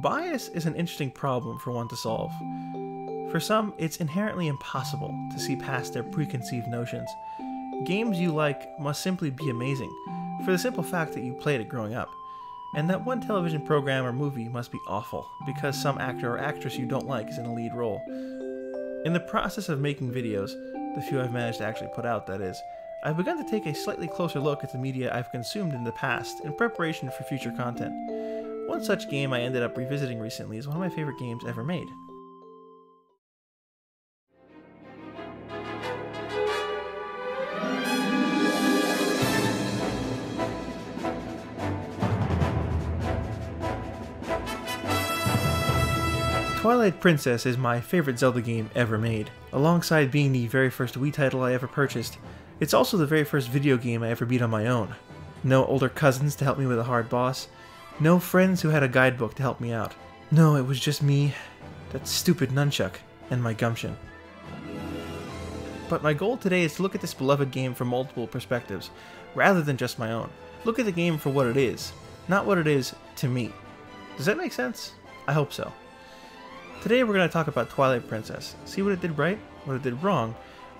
Bias is an interesting problem for one to solve. For some, it's inherently impossible to see past their preconceived notions. Games you like must simply be amazing, for the simple fact that you played it growing up. And that one television program or movie must be awful, because some actor or actress you don't like is in a lead role. In the process of making videos, the few I've managed to actually put out, that is, I've begun to take a slightly closer look at the media I've consumed in the past in preparation for future content. One such game I ended up revisiting recently is one of my favorite games ever made. Twilight Princess is my favorite Zelda game ever made. Alongside being the very first Wii title I ever purchased, it's also the very first video game I ever beat on my own. No older cousins to help me with a hard boss, no friends who had a guidebook to help me out. No, it was just me, that stupid nunchuck, and my gumption. But my goal today is to look at this beloved game from multiple perspectives, rather than just my own. Look at the game for what it is, not what it is to me. Does that make sense? I hope so. Today we're going to talk about Twilight Princess, see what it did right, what it did wrong,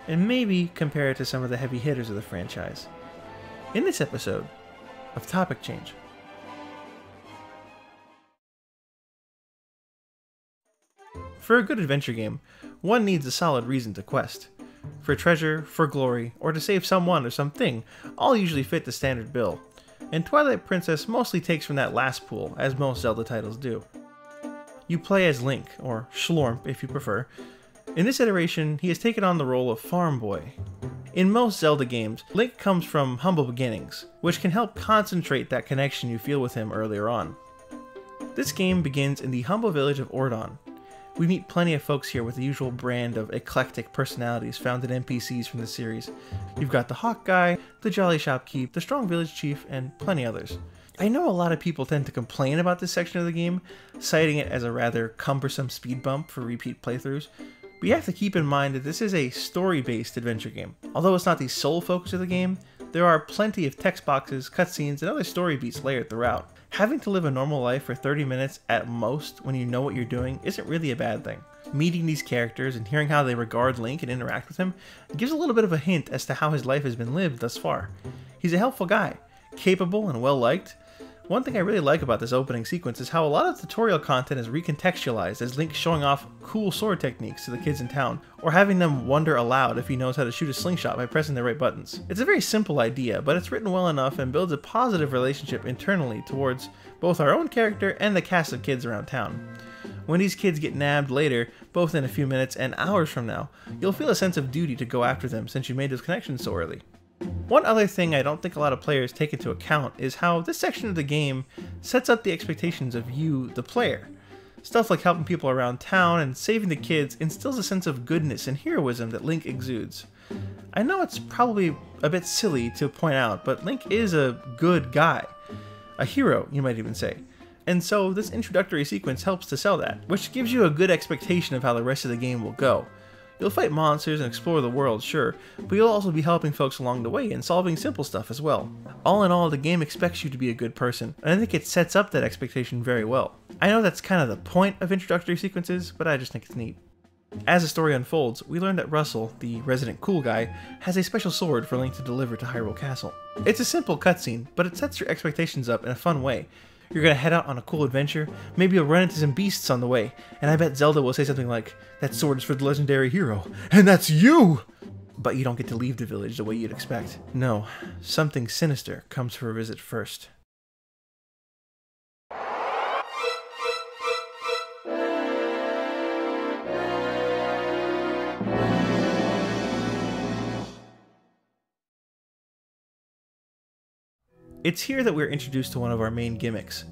and maybe compare it to some of the heavy hitters of the franchise. In this episode of Topic Change, For a good adventure game, one needs a solid reason to quest. For treasure, for glory, or to save someone or something, all usually fit the standard bill. And Twilight Princess mostly takes from that last pool, as most Zelda titles do. You play as Link, or Schlorp if you prefer. In this iteration, he has taken on the role of Farm Boy. In most Zelda games, Link comes from humble beginnings, which can help concentrate that connection you feel with him earlier on. This game begins in the humble village of Ordon, we meet plenty of folks here with the usual brand of eclectic personalities found in NPCs from the series. You've got the Hawk Guy, the Jolly Shopkeep, the Strong Village Chief, and plenty others. I know a lot of people tend to complain about this section of the game, citing it as a rather cumbersome speed bump for repeat playthroughs, but you have to keep in mind that this is a story-based adventure game. Although it's not the sole focus of the game, there are plenty of text boxes, cutscenes, and other story beats layered throughout. Having to live a normal life for 30 minutes at most when you know what you're doing isn't really a bad thing. Meeting these characters and hearing how they regard Link and interact with him gives a little bit of a hint as to how his life has been lived thus far. He's a helpful guy, capable and well liked, one thing I really like about this opening sequence is how a lot of tutorial content is recontextualized as Link showing off cool sword techniques to the kids in town, or having them wonder aloud if he knows how to shoot a slingshot by pressing the right buttons. It's a very simple idea, but it's written well enough and builds a positive relationship internally towards both our own character and the cast of kids around town. When these kids get nabbed later, both in a few minutes and hours from now, you'll feel a sense of duty to go after them since you made those connections so early. One other thing I don't think a lot of players take into account is how this section of the game sets up the expectations of you, the player. Stuff like helping people around town and saving the kids instills a sense of goodness and heroism that Link exudes. I know it's probably a bit silly to point out, but Link is a good guy. A hero, you might even say. And so this introductory sequence helps to sell that, which gives you a good expectation of how the rest of the game will go. You'll fight monsters and explore the world, sure, but you'll also be helping folks along the way and solving simple stuff as well. All in all, the game expects you to be a good person, and I think it sets up that expectation very well. I know that's kind of the point of introductory sequences, but I just think it's neat. As the story unfolds, we learn that Rusl, the resident cool guy, has a special sword for Link to deliver to Hyrule Castle. It's a simple cutscene, but it sets your expectations up in a fun way, you're gonna head out on a cool adventure. Maybe you'll run into some beasts on the way, and I bet Zelda will say something like, That sword is for the legendary hero, and that's you! But you don't get to leave the village the way you'd expect. No, something sinister comes for a visit first. It's here that we're introduced to one of our main gimmicks.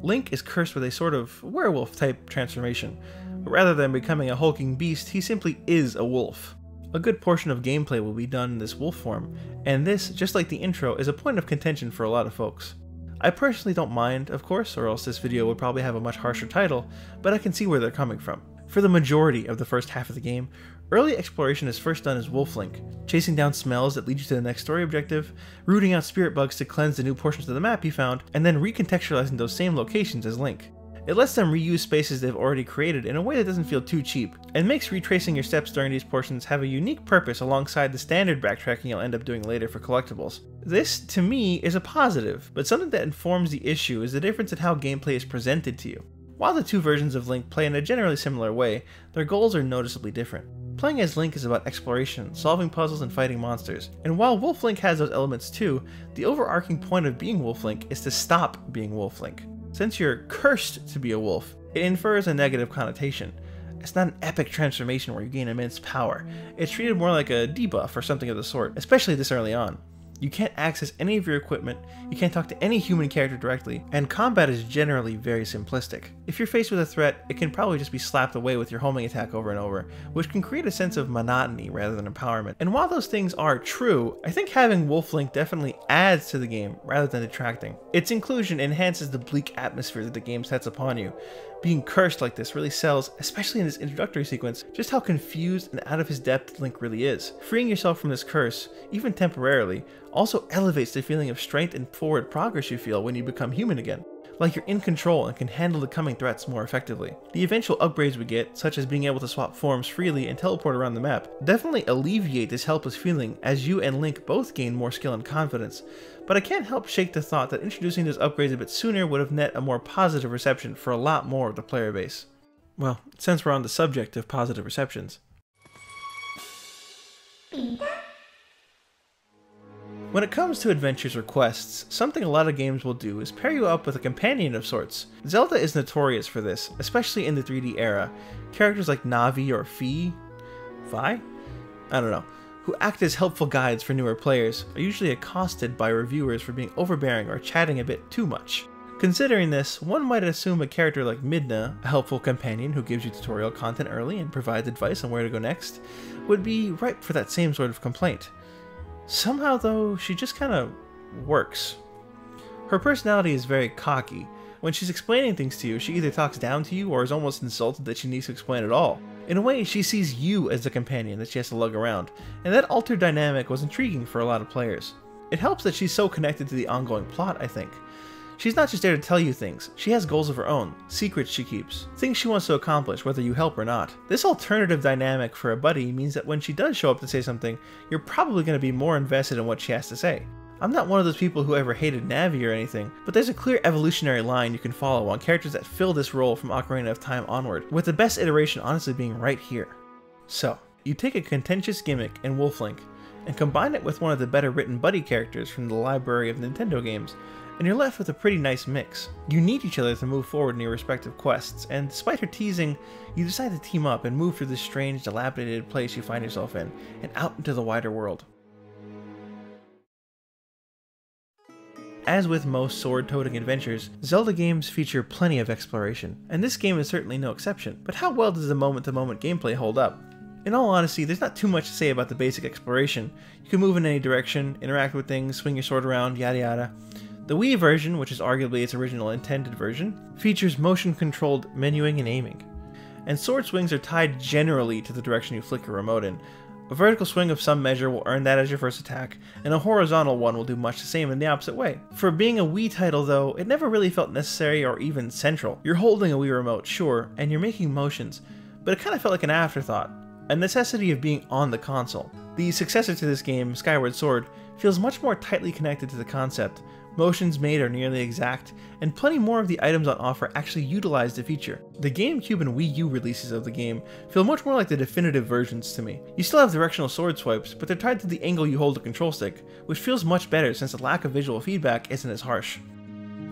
Link is cursed with a sort of werewolf type transformation, but rather than becoming a hulking beast, he simply is a wolf. A good portion of gameplay will be done in this wolf form, and this, just like the intro, is a point of contention for a lot of folks. I personally don't mind, of course, or else this video would probably have a much harsher title, but I can see where they're coming from. For the majority of the first half of the game, Early exploration is first done as Wolf Link, chasing down smells that lead you to the next story objective, rooting out spirit bugs to cleanse the new portions of the map you found, and then recontextualizing those same locations as Link. It lets them reuse spaces they've already created in a way that doesn't feel too cheap, and makes retracing your steps during these portions have a unique purpose alongside the standard backtracking you'll end up doing later for collectibles. This, to me, is a positive, but something that informs the issue is the difference in how gameplay is presented to you. While the two versions of Link play in a generally similar way, their goals are noticeably different. Playing as Link is about exploration, solving puzzles, and fighting monsters. And while Wolf Link has those elements too, the overarching point of being Wolf Link is to stop being Wolf Link. Since you're cursed to be a wolf, it infers a negative connotation. It's not an epic transformation where you gain immense power. It's treated more like a debuff or something of the sort, especially this early on. You can't access any of your equipment, you can't talk to any human character directly, and combat is generally very simplistic. If you're faced with a threat, it can probably just be slapped away with your homing attack over and over, which can create a sense of monotony rather than empowerment. And while those things are true, I think having Wolf Link definitely adds to the game rather than detracting. Its inclusion enhances the bleak atmosphere that the game sets upon you, being cursed like this really sells, especially in this introductory sequence, just how confused and out of his depth Link really is. Freeing yourself from this curse, even temporarily, also elevates the feeling of strength and forward progress you feel when you become human again like you're in control and can handle the coming threats more effectively. The eventual upgrades we get, such as being able to swap forms freely and teleport around the map, definitely alleviate this helpless feeling as you and Link both gain more skill and confidence, but I can't help shake the thought that introducing those upgrades a bit sooner would have net a more positive reception for a lot more of the player base. Well, since we're on the subject of positive receptions. When it comes to adventures or quests, something a lot of games will do is pair you up with a companion of sorts. Zelda is notorious for this, especially in the 3D era. Characters like Navi or Fi? Fi? I don't know. Who act as helpful guides for newer players, are usually accosted by reviewers for being overbearing or chatting a bit too much. Considering this, one might assume a character like Midna, a helpful companion who gives you tutorial content early and provides advice on where to go next, would be ripe for that same sort of complaint. Somehow, though, she just kind of works. Her personality is very cocky. When she's explaining things to you, she either talks down to you or is almost insulted that she needs to explain it all. In a way, she sees you as the companion that she has to lug around, and that altered dynamic was intriguing for a lot of players. It helps that she's so connected to the ongoing plot, I think. She's not just there to tell you things, she has goals of her own, secrets she keeps, things she wants to accomplish whether you help or not. This alternative dynamic for a buddy means that when she does show up to say something, you're probably going to be more invested in what she has to say. I'm not one of those people who ever hated Navi or anything, but there's a clear evolutionary line you can follow on characters that fill this role from Ocarina of Time onward, with the best iteration honestly being right here. So, you take a contentious gimmick in Wolf Link, and combine it with one of the better written buddy characters from the library of Nintendo games, and you're left with a pretty nice mix. You need each other to move forward in your respective quests, and despite her teasing, you decide to team up and move through this strange, dilapidated place you find yourself in, and out into the wider world. As with most sword-toting adventures, Zelda games feature plenty of exploration, and this game is certainly no exception, but how well does the moment-to-moment -moment gameplay hold up? In all honesty, there's not too much to say about the basic exploration. You can move in any direction, interact with things, swing your sword around, yada yada. The Wii version, which is arguably its original intended version, features motion-controlled menuing and aiming. And sword swings are tied generally to the direction you flick your remote in. A vertical swing of some measure will earn that as your first attack, and a horizontal one will do much the same in the opposite way. For being a Wii title though, it never really felt necessary or even central. You're holding a Wii remote, sure, and you're making motions, but it kind of felt like an afterthought, a necessity of being on the console. The successor to this game, Skyward Sword, feels much more tightly connected to the concept, motions made are nearly exact, and plenty more of the items on offer actually utilize the feature. The GameCube and Wii U releases of the game feel much more like the definitive versions to me. You still have directional sword swipes, but they're tied to the angle you hold the control stick, which feels much better since the lack of visual feedback isn't as harsh.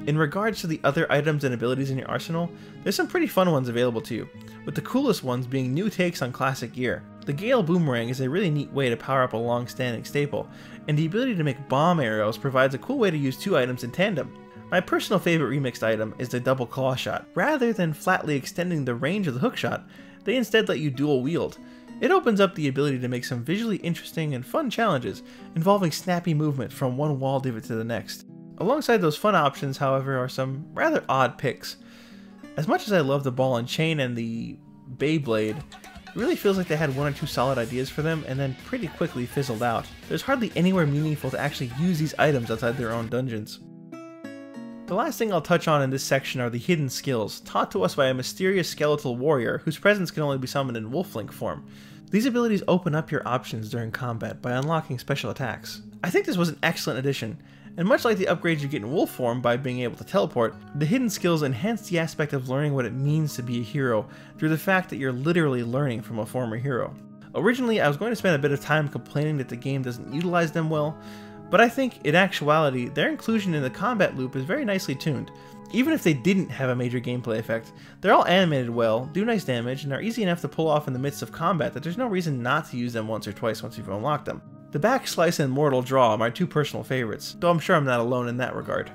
In regards to the other items and abilities in your arsenal, there's some pretty fun ones available to you, with the coolest ones being new takes on classic gear. The Gale Boomerang is a really neat way to power up a long-standing staple, and the ability to make bomb arrows provides a cool way to use two items in tandem. My personal favorite remixed item is the double claw shot. Rather than flatly extending the range of the hook shot, they instead let you dual wield. It opens up the ability to make some visually interesting and fun challenges involving snappy movement from one wall divot to the next. Alongside those fun options, however, are some rather odd picks. As much as I love the ball and chain and the Beyblade, it really feels like they had one or two solid ideas for them and then pretty quickly fizzled out. There's hardly anywhere meaningful to actually use these items outside their own dungeons. The last thing I'll touch on in this section are the hidden skills, taught to us by a mysterious skeletal warrior whose presence can only be summoned in Wolf-Link form. These abilities open up your options during combat by unlocking special attacks. I think this was an excellent addition, and much like the upgrades you get in wolf form by being able to teleport, the hidden skills enhance the aspect of learning what it means to be a hero through the fact that you're literally learning from a former hero. Originally, I was going to spend a bit of time complaining that the game doesn't utilize them well, but I think, in actuality, their inclusion in the combat loop is very nicely tuned. Even if they didn't have a major gameplay effect, they're all animated well, do nice damage, and are easy enough to pull off in the midst of combat that there's no reason not to use them once or twice once you've unlocked them. The Backslice and Mortal Draw are my two personal favorites, though I'm sure I'm not alone in that regard.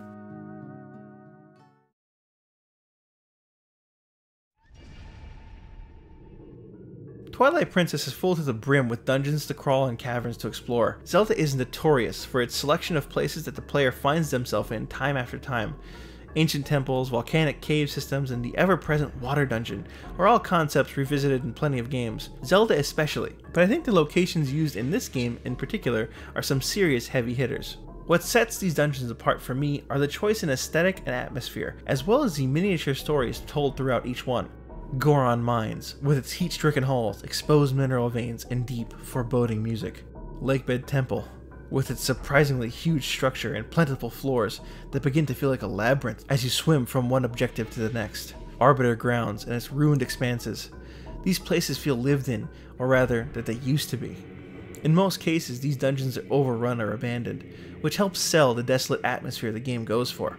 Twilight Princess is full to the brim with dungeons to crawl and caverns to explore. Zelda is notorious for its selection of places that the player finds themselves in time after time. Ancient temples, volcanic cave systems, and the ever-present water dungeon are all concepts revisited in plenty of games, Zelda especially, but I think the locations used in this game in particular are some serious heavy hitters. What sets these dungeons apart for me are the choice in aesthetic and atmosphere, as well as the miniature stories told throughout each one. Goron Mines, with its heat-stricken halls, exposed mineral veins, and deep, foreboding music. Lakebed Temple, with its surprisingly huge structure and plentiful floors that begin to feel like a labyrinth as you swim from one objective to the next. Arbiter Grounds and its ruined expanses. These places feel lived in, or rather, that they used to be. In most cases, these dungeons are overrun or abandoned, which helps sell the desolate atmosphere the game goes for.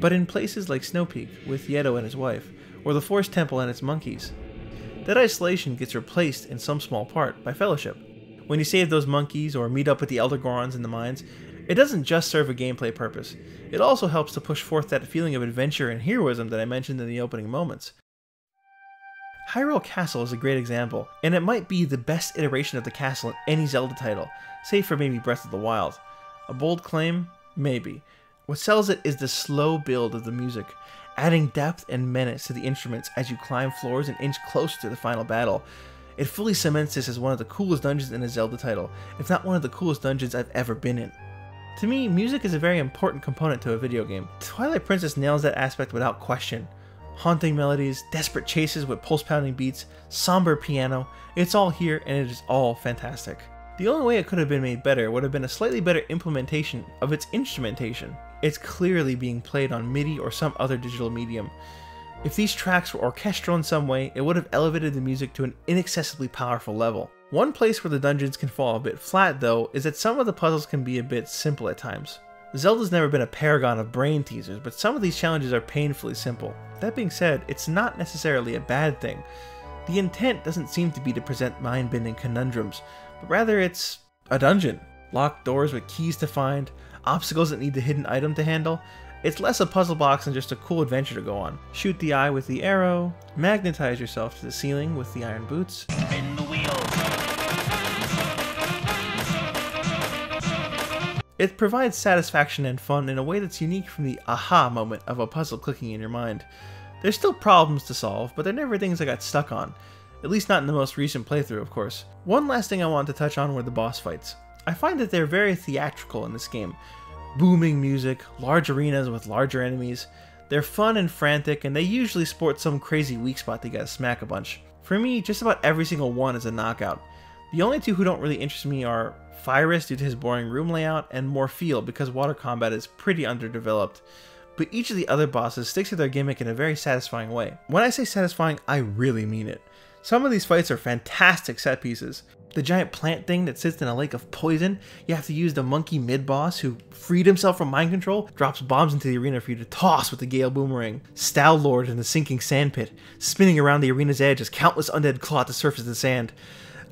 But in places like Snow Peak, with Yeto and his wife, or the Forest Temple and its monkeys. That isolation gets replaced in some small part by fellowship. When you save those monkeys or meet up with the Elder Gorons in the mines, it doesn't just serve a gameplay purpose, it also helps to push forth that feeling of adventure and heroism that I mentioned in the opening moments. Hyrule Castle is a great example, and it might be the best iteration of the castle in any Zelda title, save for maybe Breath of the Wild. A bold claim? Maybe. What sells it is the slow build of the music, adding depth and menace to the instruments as you climb floors and inch closer to the final battle. It fully cements this as one of the coolest dungeons in a Zelda title, if not one of the coolest dungeons I've ever been in. To me, music is a very important component to a video game. Twilight Princess nails that aspect without question. Haunting melodies, desperate chases with pulse pounding beats, somber piano, it's all here and it is all fantastic. The only way it could have been made better would have been a slightly better implementation of its instrumentation. It's clearly being played on MIDI or some other digital medium. If these tracks were orchestral in some way, it would have elevated the music to an inaccessibly powerful level. One place where the dungeons can fall a bit flat though is that some of the puzzles can be a bit simple at times. Zelda's never been a paragon of brain teasers, but some of these challenges are painfully simple. That being said, it's not necessarily a bad thing. The intent doesn't seem to be to present mind-bending conundrums, but rather it's a dungeon. Locked doors with keys to find, obstacles that need the hidden item to handle. It's less a puzzle box and just a cool adventure to go on. Shoot the eye with the arrow, magnetize yourself to the ceiling with the iron boots. Spin the wheel. It provides satisfaction and fun in a way that's unique from the aha moment of a puzzle clicking in your mind. There's still problems to solve, but they're never things I got stuck on. At least not in the most recent playthrough, of course. One last thing I want to touch on were the boss fights. I find that they're very theatrical in this game. Booming music, large arenas with larger enemies. They're fun and frantic, and they usually sport some crazy weak spot they gotta smack a bunch. For me, just about every single one is a knockout. The only two who don't really interest me are Fyrus due to his boring room layout, and Morpheel because water combat is pretty underdeveloped. But each of the other bosses sticks to their gimmick in a very satisfying way. When I say satisfying, I really mean it. Some of these fights are fantastic set pieces. The giant plant thing that sits in a lake of poison, you have to use the monkey mid-boss who freed himself from mind control, drops bombs into the arena for you to toss with the Gale Boomerang. Stallord in the sinking sand pit, spinning around the arena's edge as countless undead claw at the surface of the sand.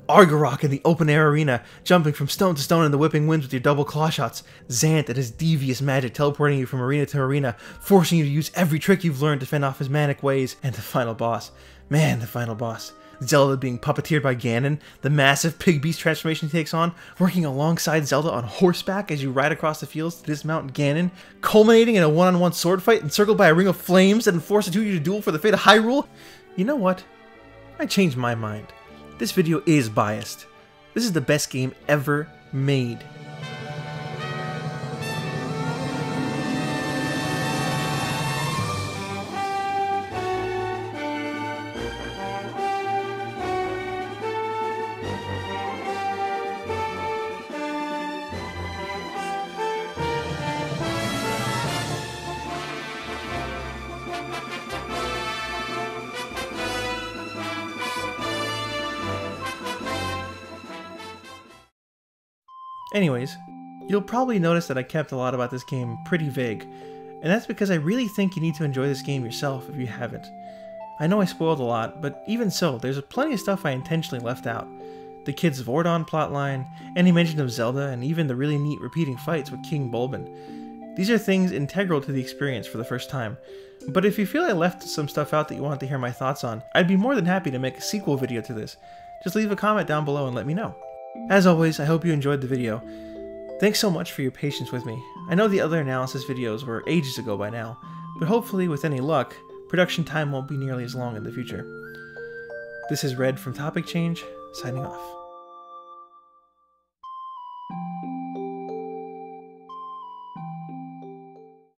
Argorok in the open air arena, jumping from stone to stone in the whipping winds with your double claw shots. Zant and his devious magic teleporting you from arena to arena, forcing you to use every trick you've learned to fend off his manic ways. And the final boss. Man, the final boss. Zelda being puppeteered by Ganon, the massive pig beast transformation he takes on, working alongside Zelda on horseback as you ride across the fields to dismount Ganon, culminating in a one-on-one -on -one sword fight encircled by a ring of flames that of you to duel for the fate of Hyrule. You know what? I changed my mind. This video is biased. This is the best game ever made. Anyways, you'll probably notice that I kept a lot about this game pretty vague, and that's because I really think you need to enjoy this game yourself if you haven't. I know I spoiled a lot, but even so, there's plenty of stuff I intentionally left out. The Kids of Ordon plotline, any mention of Zelda, and even the really neat repeating fights with King Bulblin. These are things integral to the experience for the first time, but if you feel I left some stuff out that you want to hear my thoughts on, I'd be more than happy to make a sequel video to this. Just leave a comment down below and let me know. As always, I hope you enjoyed the video. Thanks so much for your patience with me. I know the other analysis videos were ages ago by now, but hopefully with any luck, production time won't be nearly as long in the future. This is Red from Topic Change, signing off.